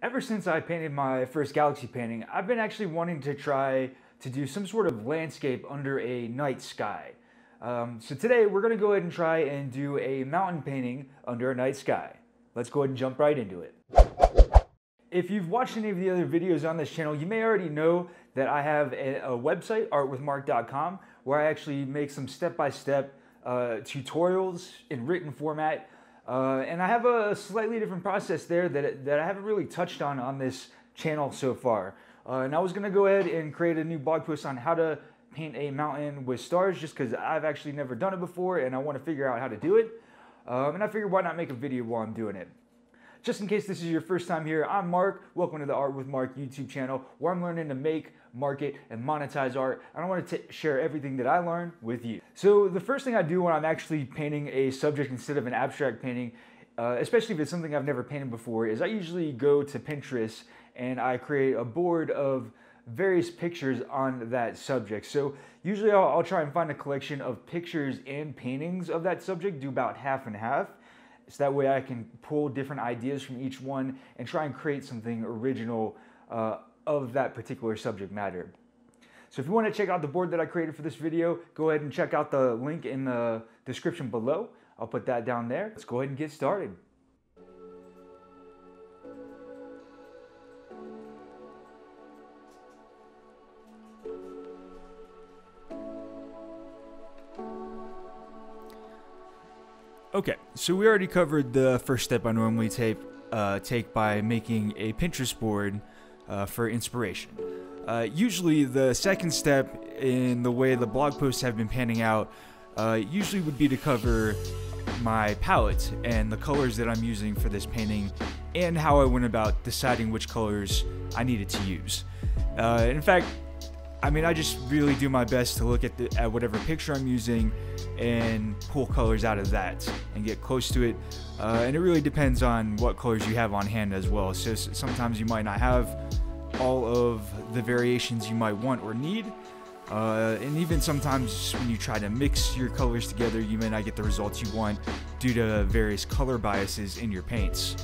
Ever since I painted my first galaxy painting, I've been actually wanting to try to do some sort of landscape under a night sky. Um, so today we're going to go ahead and try and do a mountain painting under a night sky. Let's go ahead and jump right into it. If you've watched any of the other videos on this channel, you may already know that I have a, a website, artwithmarc.com, where I actually make some step-by-step uh, tutorials in written format uh, and I have a slightly different process there that, that I haven't really touched on on this channel so far. Uh, and I was gonna go ahead and create a new blog post on how to paint a mountain with stars just because I've actually never done it before and I wanna figure out how to do it. Um, and I figured why not make a video while I'm doing it. Just in case this is your first time here, I'm Marc. Welcome to the Art with Marc YouTube channel where I'm learning to make, market, and monetize art. And I want to share everything that I learn with you. So the first thing I do when I'm actually painting a subject instead of an abstract painting, uh, especially if it's something I've never painted before, is I usually go to Pinterest and I create a board of various pictures on that subject. So usually I'll, I'll, try and find a collection of pictures and paintings of that subject, do about half and half. So that way I can pull different ideas from each one and try and create something original uh, of that particular subject matter. So if you want to check out the board that I created for this video, go ahead and check out the link in the description below. I'll put that down there. Let's go ahead and get started. Okay, so we already covered the first step I normally take, uh, take by making a Pinterest board uh, for inspiration. Uh, usually, the second step in the way the blog posts have been panning out uh, usually would be to cover my palette and the colors that I'm using for this painting and how I went about deciding which colors I needed to use. Uh, in fact, I mean, I just really do my best to look at, the, at whatever picture I'm using and pull colors out of that and get close to it. Uh, and it really depends on what colors you have on hand as well. So sometimes you might not have all of the variations you might want or need. Uh, and even sometimes when you try to mix your colors together, you may not get the results you want due to various color biases in your paints.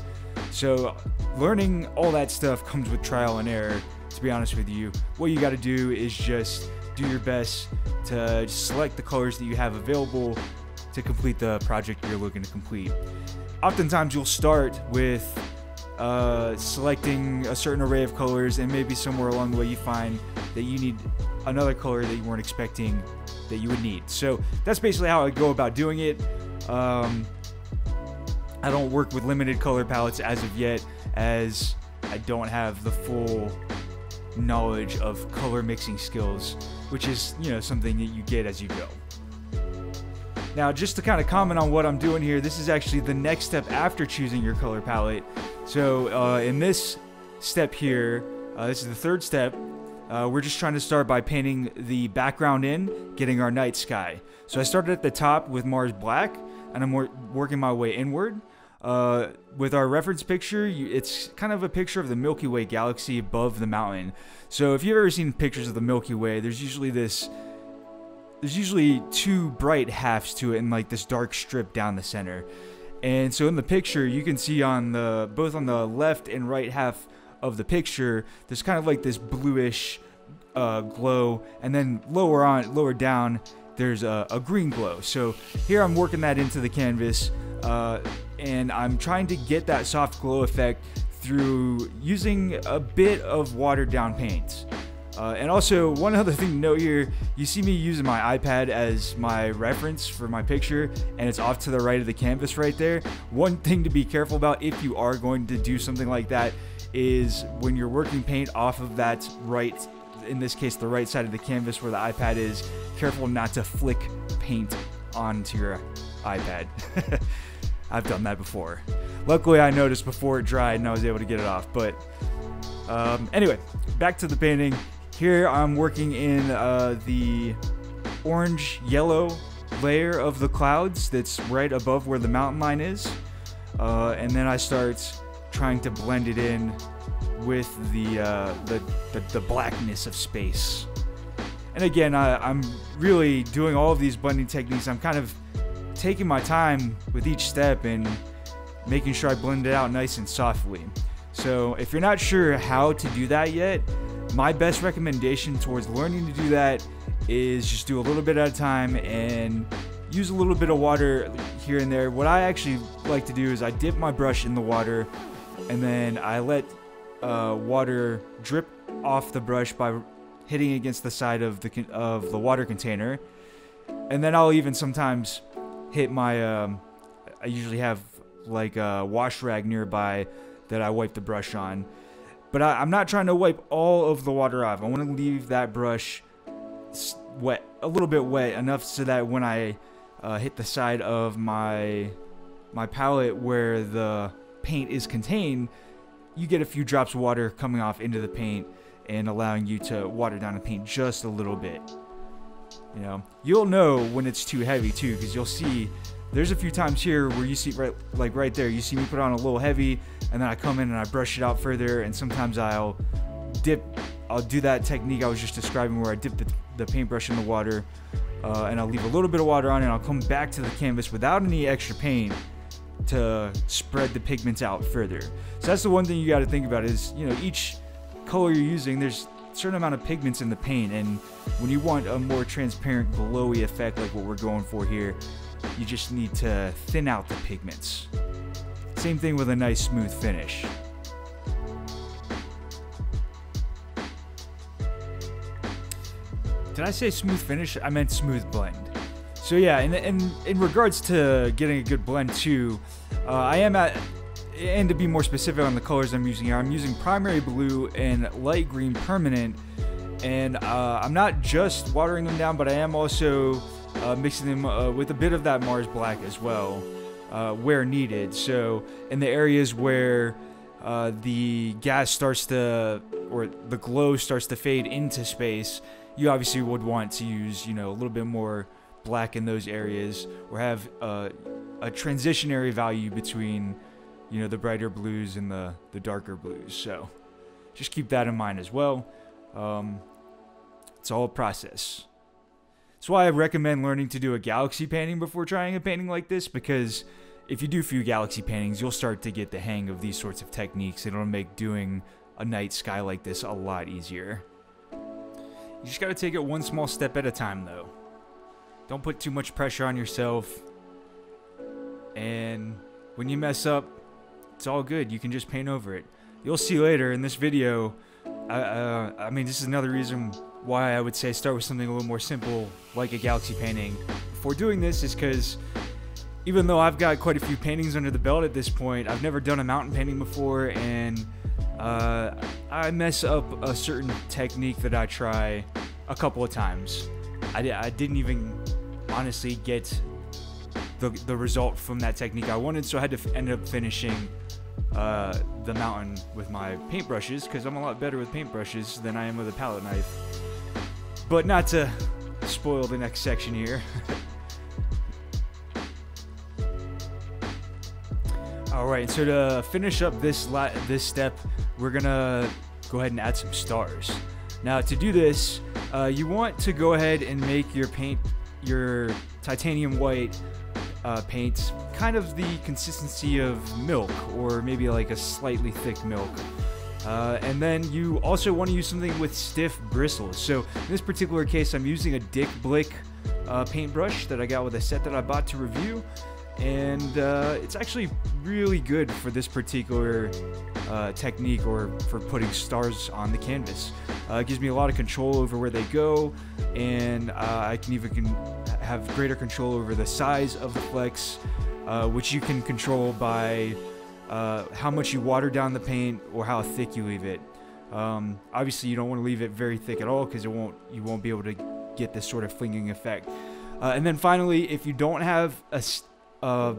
So, learning all that stuff comes with trial and error, to be honest with you. What you got to do is just do your best to select the colors that you have available to complete the project you're looking to complete. Oftentimes, you'll start with uh, selecting a certain array of colors, and maybe somewhere along the way you find that you need another color that you weren't expecting that you would need. So that's basically how I go about doing it. Um, I don't work with limited color palettes as of yet, as I don't have the full knowledge of color mixing skills, which is, you know, something that you get as you go. Now, just to kind of comment on what I'm doing here, this is actually the next step after choosing your color palette. So, uh, in this step here, uh, this is the third step, uh, we're just trying to start by painting the background in, getting our night sky. So I started at the top with Mars Black, and I'm wor working my way inward. Uh, with our reference picture, you, it's kind of a picture of the Milky Way galaxy above the mountain. So if you've ever seen pictures of the Milky Way, there's usually this, there's usually two bright halves to it and like this dark strip down the center. And so in the picture, you can see on the both on the left and right half of the picture, there's kind of like this bluish uh, glow, and then lower on, lower down, there's a, a, green glow. So here I'm working that into the canvas, uh, and I'm trying to get that soft glow effect through using a bit of watered down paints. Uh, and also, one other thing to note here you see me using my iPad as my reference for my picture, and it's off to the right of the canvas right there. One thing to be careful about if you are going to do something like that is when you're working paint off of that right, in this case, the right side of the canvas where the iPad is, careful not to flick paint onto your iPad. I've done that before. Luckily, I noticed before it dried and I was able to get it off. But um, anyway, back to the painting. Here I'm working in uh, the orange yellow layer of the clouds that's right above where the mountain line is. Uh, and then I start trying to blend it in with the, uh, the, the, the, blackness of space. And again, I, I'm really doing all of these blending techniques. I'm kind of taking my time with each step and making sure I blend it out nice and softly. So if you're not sure how to do that yet, my best recommendation towards learning to do that is just do a little bit at a time and use a little bit of water here and there. What I actually like to do is I dip my brush in the water and then I let uh, water drip off the brush by hitting against the side of the of the water container, and then I'll even sometimes hit my. Um, I usually have like a wash rag nearby that I wipe the brush on, but I, I'm not trying to wipe all of the water off. I want to leave that brush wet, a little bit wet enough so that when I uh, hit the side of my my palette where the paint is contained, you get a few drops of water coming off into the paint and allowing you to water down the paint just a little bit. You know, you'll know when it's too heavy too, because you'll see there's a few times here where you see right like right there, you see me put on a little heavy, and then I come in and I brush it out further, and sometimes I'll dip, I'll do that technique I was just describing where I dip the, the paintbrush in the water, uh, and I'll leave a little bit of water on, and I'll come back to the canvas without any extra paint to spread the pigments out further. So that's the one thing you got to think about is you know each color you're using, there's certain amount of pigments in the paint, and when you want a more transparent, glowy effect like what we're going for here, you just need to thin out the pigments. Same thing with a nice smooth finish. Did I say smooth finish? I meant smooth blend. So yeah, in, in, in regards to getting a good blend too, uh, I am at and to be more specific on the colors I'm using here, I'm using primary blue and light green permanent. And uh, I'm not just watering them down, but I am also uh, mixing them uh, with a bit of that Mars black as well, uh, where needed. So in the areas where uh, the gas starts to, or the glow starts to fade into space, you obviously would want to use, you know, a little bit more black in those areas, or have uh, a transitionary value between you know, the brighter blues and the, the darker blues. So just keep that in mind as well. Um, it's all a process. That's why I recommend learning to do a galaxy painting before trying a painting like this because if you do a few galaxy paintings, you'll start to get the hang of these sorts of techniques. and It'll make doing a night sky like this a lot easier. You just gotta take it one small step at a time though. Don't put too much pressure on yourself. And when you mess up, it's all good. You can just paint over it. You'll see later in this video. Uh, I mean, this is another reason why I would say start with something a little more simple, like a galaxy painting. Before doing this is because even though I've got quite a few paintings under the belt at this point, I've never done a mountain painting before, and uh, I mess up a certain technique that I try a couple of times. I, I didn't even honestly get the, the result from that technique I wanted, so I had to end up finishing uh, the mountain with my paintbrushes because I'm a lot better with paintbrushes than I am with a palette knife. But not to spoil the next section here. All right, so to finish up this this step, we're gonna go ahead and add some stars. Now, to do this, uh, you want to go ahead and make your paint, your titanium white, uh, kind of the consistency of milk or maybe like a slightly thick milk. Uh, and then you also want to use something with stiff bristles. So in this particular case, I'm using a Dick Blick uh, paintbrush that I got with a set that I bought to review. And uh, it's actually really good for this particular uh, technique or for putting stars on the canvas. Uh, it gives me a lot of control over where they go, and uh, I can even can have greater control over the size of the flecks, uh, which you can control by uh, how much you water down the paint or how thick you leave it. Um, obviously, you don't want to leave it very thick at all because it won't you won't be able to get this sort of flinging effect. Uh, and then finally, if you don't have a, a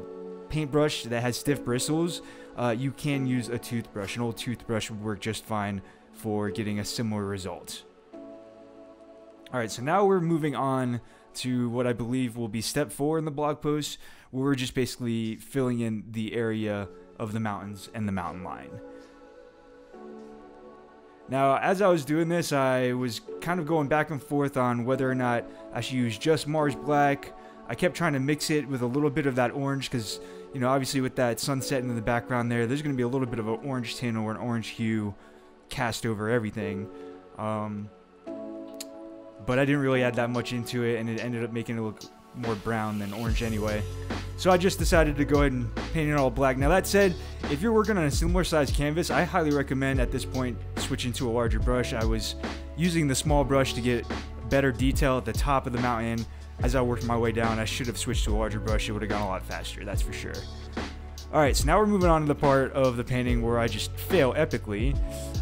paintbrush that has stiff bristles, uh, you can use a toothbrush. An old toothbrush would work just fine for getting a similar result. Alright, so now we're moving on to what I believe will be step four in the blog post, where we're just basically filling in the area of the mountains and the mountain line. Now, as I was doing this, I was kind of going back and forth on whether or not I should use just Mars Black. I kept trying to mix it with a little bit of that orange because you know, obviously with that sunset in the background there, there's going to be a little bit of an orange tint or an orange hue cast over everything. Um, but I didn't really add that much into it, and it ended up making it look more brown than orange anyway. So I just decided to go ahead and paint it all black. Now that said, if you're working on a similar size canvas, I highly recommend at this point switching to a larger brush. I was using the small brush to get better detail at the top of the mountain. As I worked my way down, I should have switched to a larger brush. It would have gone a lot faster, that's for sure. Alright, so now we're moving on to the part of the painting where I just fail epically.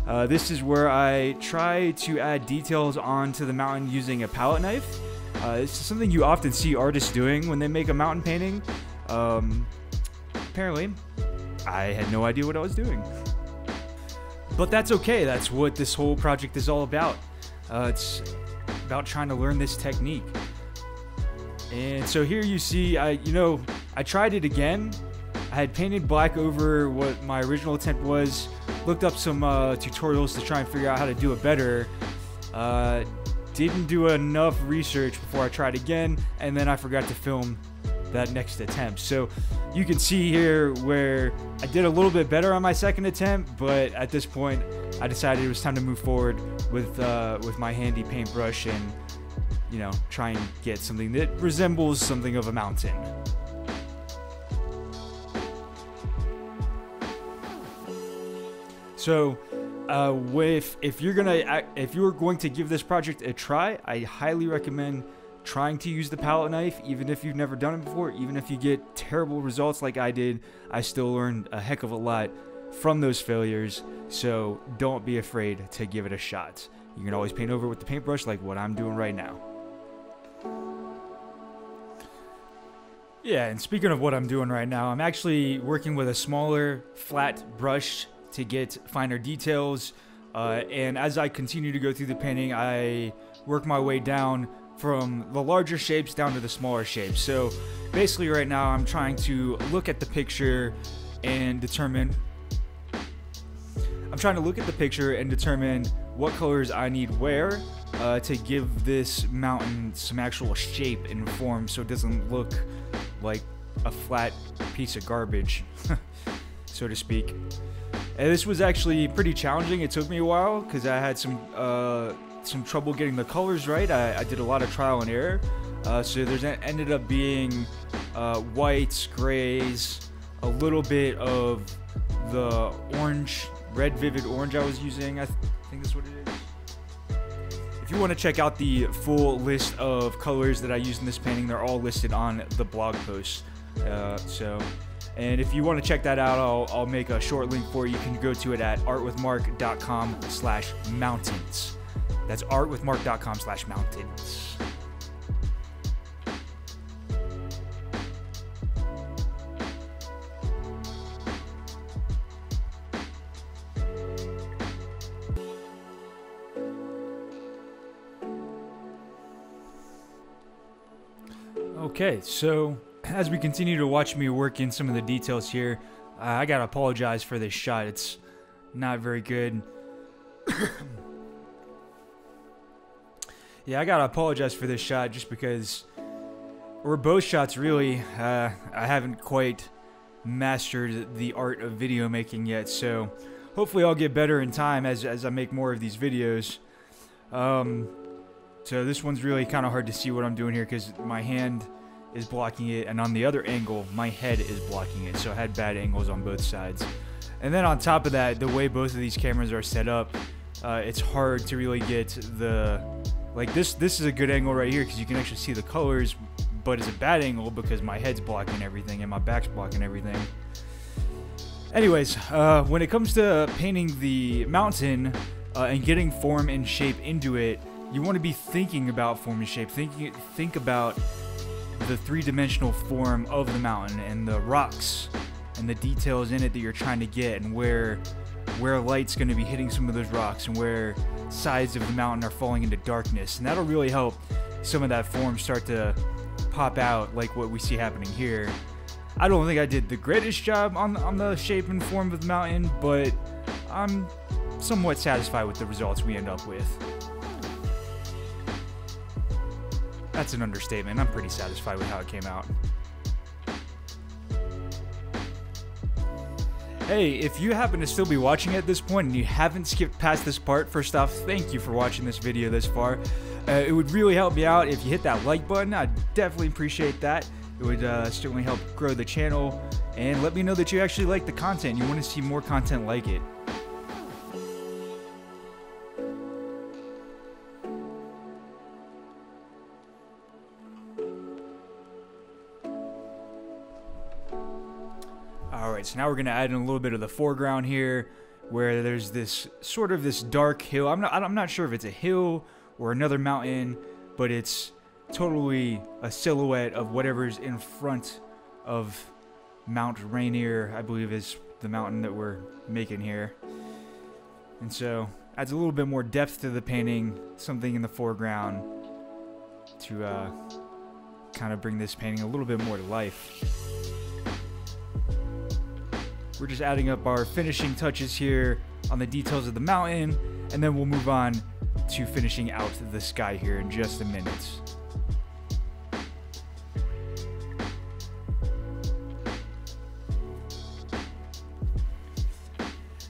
Uh, this is where I try to add details onto the mountain using a palette knife. Uh, it's something you often see artists doing when they make a mountain painting. Um, apparently, I had no idea what I was doing. But that's okay, that's what this whole project is all about. Uh, it's about trying to learn this technique. And so here you see, I you know, I tried it again. I had painted black over what my original attempt was, looked up some uh, tutorials to try and figure out how to do it better. Uh, didn't do enough research before I tried again, and then I forgot to film that next attempt. So you can see here where I did a little bit better on my second attempt, but at this point I decided it was time to move forward with uh, with my handy paintbrush and you know try and get something that resembles something of a mountain. So uh, if you're gonna if you're going to give this project a try, I highly recommend trying to use the palette knife, even if you've never done it before, even if you get terrible results like I did, I still learned a heck of a lot from those failures. So don't be afraid to give it a shot. You can always paint over with the paintbrush like what I'm doing right now. Yeah, and speaking of what I'm doing right now, I'm actually working with a smaller flat brush to get finer details. Uh, and as I continue to go through the painting, I work my way down from the larger shapes down to the smaller shapes. So basically right now I'm trying to look at the picture and determine I'm trying to look at the picture and determine what colors I need where uh, to give this mountain some actual shape and form so it doesn't look like a flat piece of garbage, so to speak. And this was actually pretty challenging. It took me a while because I had some uh, some trouble getting the colors right. I, I did a lot of trial and error. Uh, so there's ended up being uh, whites, grays, a little bit of the orange, red vivid orange I was using. I th think that's what it is. If you want to check out the full list of colors that I used in this painting, they're all listed on the blog post. Uh, so, and if you want to check that out, I'll, I'll make a short link for you. You can go to it at artwithmarc.com slash mountains. That's artwithmarc.com slash mountains. Okay, so as we continue to watch me work in some of the details here, uh, I gotta apologize for this shot. It's not very good. Yeah, I gotta apologize for this shot just because, or both shots really, uh, I haven't quite mastered the art of video making yet, so hopefully I'll get better in time as, as I make more of these videos. Um, so this one's really kind of hard to see what I'm doing here because my hand is blocking it, and on the other angle, my head is blocking it, so I had bad angles on both sides. And then on top of that, the way both of these cameras are set up, uh, it's hard to really get the like this, this is a good angle right here because you can actually see the colors, but it's a bad angle because my head's blocking everything and my back's blocking everything. Anyways, uh, when it comes to painting the mountain uh, and getting form and shape into it, you want to be thinking about form and shape. Thinking, think about the three-dimensional form of the mountain and the rocks and the details in it that you're trying to get and where where light's going to be hitting some of those rocks and where sides of the mountain are falling into darkness. And that'll really help some of that form start to pop out like what we see happening here. I don't think I did the greatest job on, on the shape and form of the mountain, but I'm somewhat satisfied with the results we end up with. That's an understatement. I'm pretty satisfied with how it came out. Hey, if you happen to still be watching at this point and you haven't skipped past this part, first off, thank you for watching this video this far. Uh, it would really help me out if you hit that like button. I'd definitely appreciate that. It would uh, certainly help grow the channel and let me know that you actually like the content. You want to see more content like it. Alright, so now we're to add in a little bit of the foreground here where there's this sort of this dark hill. I'm not I'm not sure if it's a hill or another mountain, but it's totally a silhouette of whatever's in front of Mount Rainier, I believe is the mountain that we're making here. And so adds a little bit more depth to the painting, something in the foreground to uh, kind of bring this painting a little bit more to life. We're just adding up our finishing touches here on the details of the mountain, and then we'll move on to finishing out the sky here in just a minute.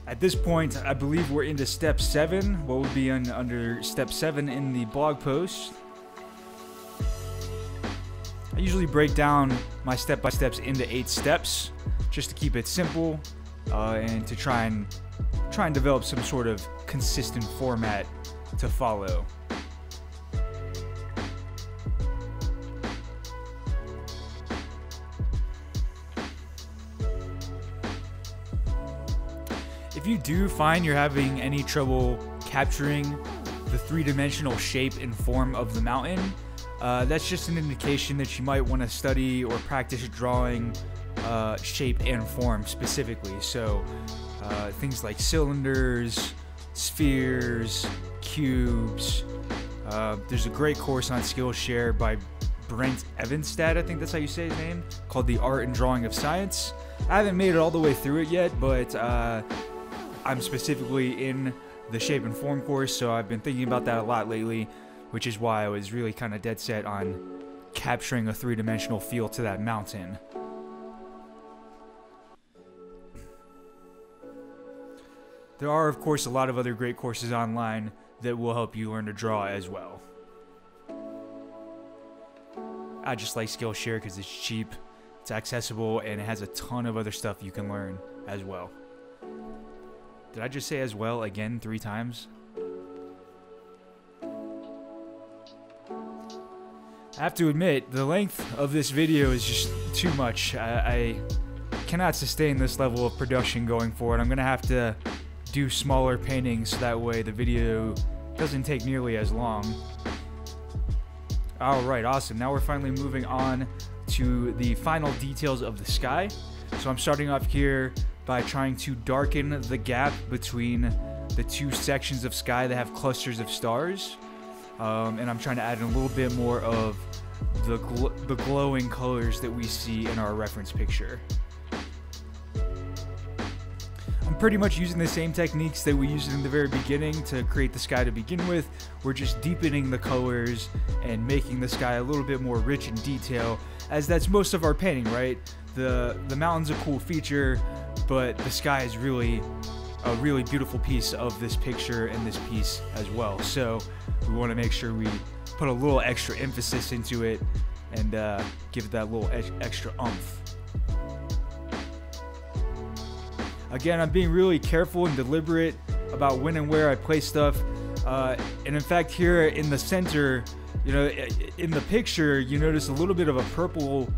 At this point, I believe we're into step seven. What would be under step seven in the blog post? I usually break down my step by steps into eight steps just to keep it simple uh, and to try and try and develop some sort of consistent format to follow. If you do find you're having any trouble capturing the three-dimensional shape and form of the mountain, uh, that's just an indication that you might want to study or practice drawing uh, shape and form specifically. So uh, things like cylinders, spheres, cubes. Uh, there's a great course on Skillshare by Brent Evanstad, I think that's how you say his name, called The Art and Drawing of Science. I haven't made it all the way through it yet, but uh, I'm specifically in the shape and form course, so I've been thinking about that a lot lately, which is why I was really kind of dead set on capturing a three dimensional feel to that mountain. There are, of course, a lot of other great courses online that will help you learn to draw as well. I just like Skillshare because it's cheap, it's accessible, and it has a ton of other stuff you can learn as well. Did I just say as well again three times? I have to admit, the length of this video is just too much. I, I cannot sustain this level of production going forward. I'm going to have to do smaller paintings so that way the video doesn't take nearly as long. Alright, awesome. Now we're finally moving on to the final details of the sky. So I'm starting off here by trying to darken the gap between the two sections of sky that have clusters of stars. Um, and I'm trying to add in a little bit more of the, gl the glowing colors that we see in our reference picture. I'm pretty much using the same techniques that we used in the very beginning to create the sky to begin with. We're just deepening the colors and making the sky a little bit more rich in detail, as that's most of our painting, right? The, the mountain's a cool feature, but the sky is really a really beautiful piece of this picture and this piece as well. So we want to make sure we put a little extra emphasis into it and uh, give it that little extra umph. Again, I'm being really careful and deliberate about when and where I place stuff. Uh, and in fact, here in the center, you know, in the picture, you notice a little bit of a purple,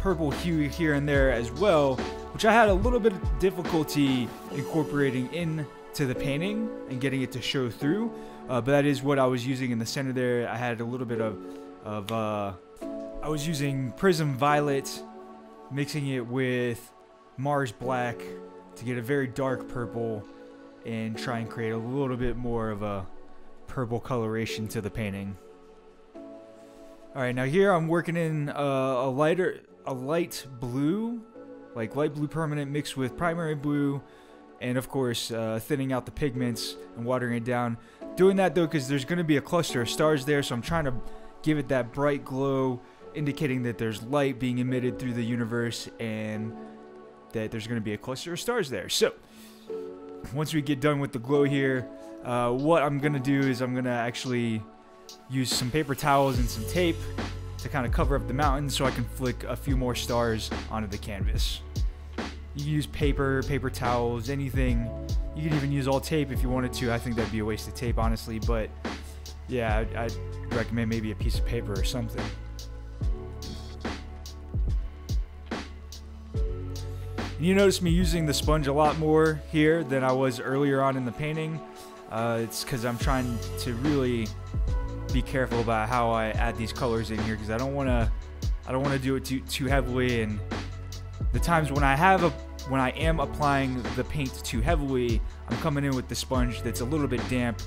purple hue here and there as well, which I had a little bit of difficulty incorporating into the painting and getting it to show through. Uh, but that is what I was using in the center there. I had a little bit of, of uh, I was using Prism Violet, mixing it with Mars Black to get a very dark purple and try and create a little bit more of a purple coloration to the painting. Alright, now here I'm working in a, a lighter, a light blue, like light blue permanent mixed with primary blue, and of course uh, thinning out the pigments and watering it down. Doing that though because there's going to be a cluster of stars there, so I'm trying to give it that bright glow, indicating that there's light being emitted through the universe and that there's going to be a cluster of stars there. So once we get done with the glow here, uh, what I'm going to do is I'm going to actually use some paper towels and some tape to kind of cover up the mountain so I can flick a few more stars onto the canvas. You can use paper, paper towels, anything. You could even use all tape if you wanted to. I think that'd be a waste of tape, honestly, but yeah, I'd, I'd recommend maybe a piece of paper or something. And you notice me using the sponge a lot more here than I was earlier on in the painting. Uh, it's because I'm trying to really be careful about how I add these colors in here because I don't want to I don't want to do it too too heavily and the times when I have a when I am applying the paint too heavily I'm coming in with the sponge that's a little bit damp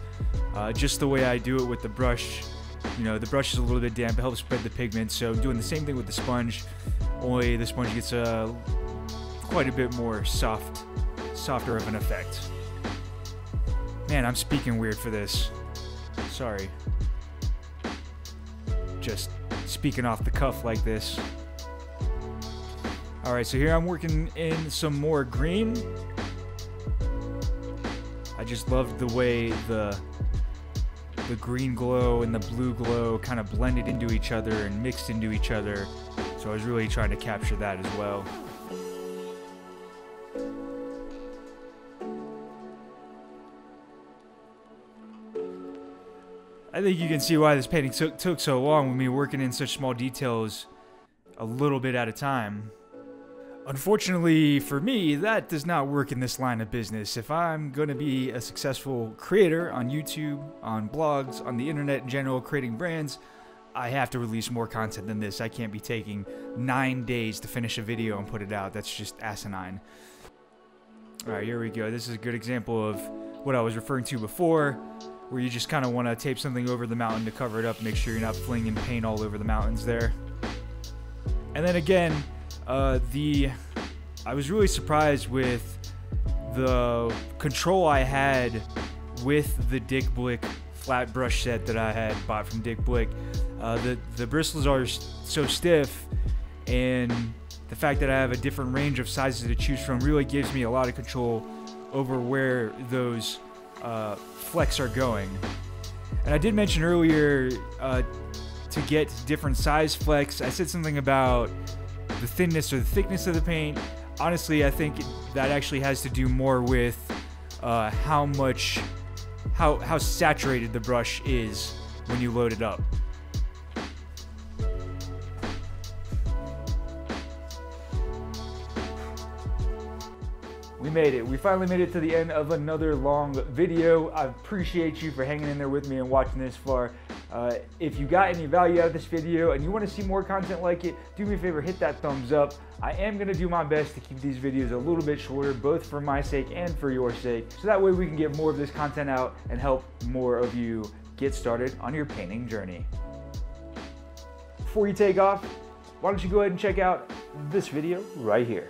uh, just the way I do it with the brush. You know the brush is a little bit damp it helps spread the pigment so doing the same thing with the sponge only the sponge gets a quite a bit more soft softer of an effect. Man I'm speaking weird for this. Sorry just speaking off the cuff like this. Alright, so here I'm working in some more green. I just love the way the the green glow and the blue glow kind of blended into each other and mixed into each other. So I was really trying to capture that as well. I think you can see why this painting took, took so long with me working in such small details a little bit at a time. Unfortunately for me, that does not work in this line of business. If I'm going to be a successful creator on YouTube, on blogs, on the internet in general, creating brands, I have to release more content than this. I can't be taking nine days to finish a video and put it out. That's just asinine. Alright, here we go. This is a good example of what I was referring to before where you just kind of want to tape something over the mountain to cover it up, make sure you're not flinging paint all over the mountains there. And then again, uh, the I was really surprised with the control I had with the Dick Blick flat brush set that I had bought from Dick Blick. Uh, the the bristles are so stiff, and the fact that I have a different range of sizes to choose from really gives me a lot of control over where those uh, flecks are going. And I did mention earlier uh, to get different size flecks. I said something about the thinness or the thickness of the paint. Honestly, I think that actually has to do more with uh, how much, how, how saturated the brush is when you load it up. Made it. We finally made it to the end of another long video. I appreciate you for hanging in there with me and watching this far. Uh, if you got any value out of this video and you want to see more content like it, do me a favor, hit that thumbs up. I am going to do my best to keep these videos a little bit shorter, both for my sake and for your sake, so that way we can get more of this content out and help more of you get started on your painting journey. Before you take off, why don't you go ahead and check out this video right here.